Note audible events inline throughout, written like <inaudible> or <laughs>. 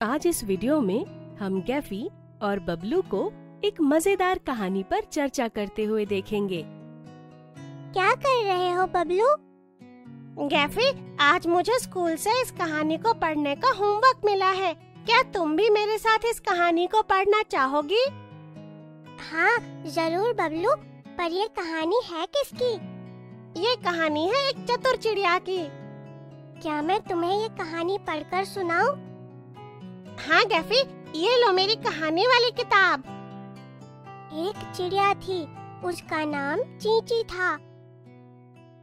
आज इस वीडियो में हम गैफी और बबलू को एक मज़ेदार कहानी पर चर्चा करते हुए देखेंगे। क्या कर रहे हो, बबलू? गैफी, आज मुझे स्कूल से इस कहानी को पढ़ने का होमवर्क मिला है। क्या तुम भी मेरे साथ इस कहानी को पढ़ना चाहोगी? हाँ ज़रूर, बबलू, पर ये कहानी है किसकी? ये कहानी है एक चतुर चिड़िया की। क्या मैं तुम्हें ये कहानी पढ़कर सुनाऊं? हाँ गैफी ये लो मेरी कहानी वाली किताब। एक चिड़िया थी, उसका नाम चींची था।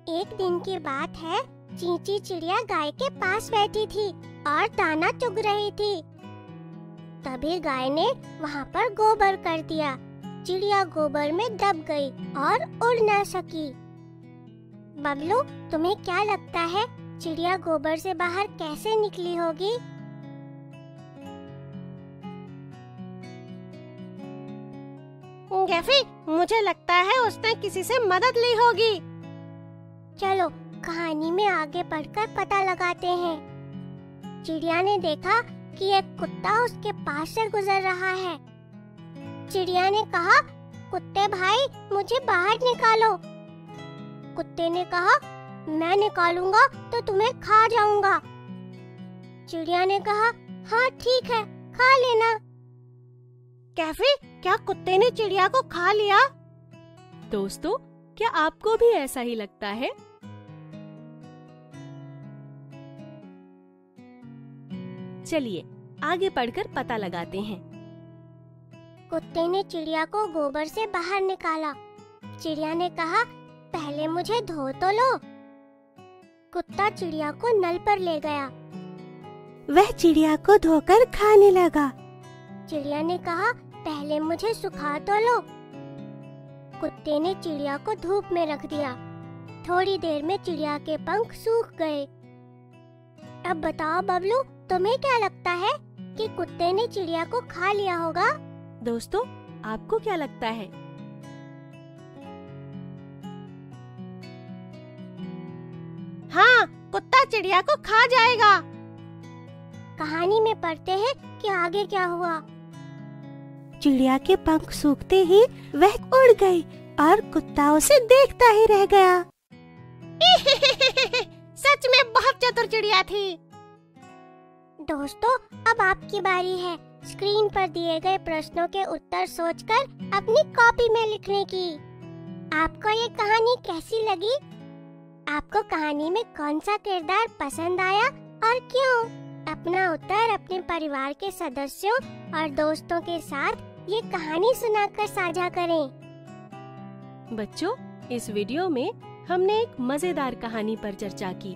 एक दिन की बात है, चींची चिड़िया गाय के पास बैठी थी और दाना चुग रही थी। तभी गाय ने वहाँ पर गोबर कर दिया। चिड़िया गोबर में दब गई और उड़ न सकी। बबलू, तुम्हें क्या लगता है, चिड़िया गोबर से बाहर कैसे निकली होगी? गैफी मुझे लगता है उसने किसी से मदद ली होगी। चलो, कहानी में आगे बढ़कर पता लगाते हैं। चिड़िया ने देखा कि एक कुत्ता उसके पास से गुजर रहा है। चिड़िया ने कहा, कुत्ते भाई, मुझे बाहर निकालो। कुत्ते ने कहा, मैं निकालूँगा तो तुम्हें खा जाऊँगा। चिड़िया ने कहा हाँ ठीक है, खा लेना। कैफ़े? क्या कुत्ते ने चिड़िया को खा लिया? दोस्तों क्या आपको भी ऐसा ही लगता है? चलिए आगे पढ़कर पता लगाते हैं। कुत्ते ने चिड़िया को गोबर से बाहर निकाला। चिड़िया ने कहा पहले मुझे धो तो लो। कुत्ता चिड़िया को नल पर ले गया। वह चिड़िया को धोकर खाने लगा। चिड़िया ने कहा पहले मुझे सुखा तो लो। कुत्ते ने चिड़िया को धूप में रख दिया। थोड़ी देर में चिड़िया के पंख सूख गए। अब बताओ बबलू तुम्हें क्या लगता है कि कुत्ते ने चिड़िया को खा लिया होगा? दोस्तों आपको क्या लगता है? हाँ कुत्ता चिड़िया को खा जाएगा। कहानी में पढ़ते हैं कि आगे क्या हुआ। चिड़िया के पंख सूखते ही वह उड़ गई और कुत्ता उसे देखता ही रह गया। <laughs> सच में बहुत चतुर चिड़िया थी। दोस्तों अब आपकी बारी है स्क्रीन पर दिए गए प्रश्नों के उत्तर सोचकर अपनी कॉपी में लिखने की। आपको ये कहानी कैसी लगी? आपको कहानी में कौन सा किरदार पसंद आया और क्यों? अपना उत्तर अपने परिवार के सदस्यों और दोस्तों के साथ ये कहानी सुनाकर साझा करें। बच्चों, इस वीडियो में हमने एक मज़ेदार कहानी पर चर्चा की।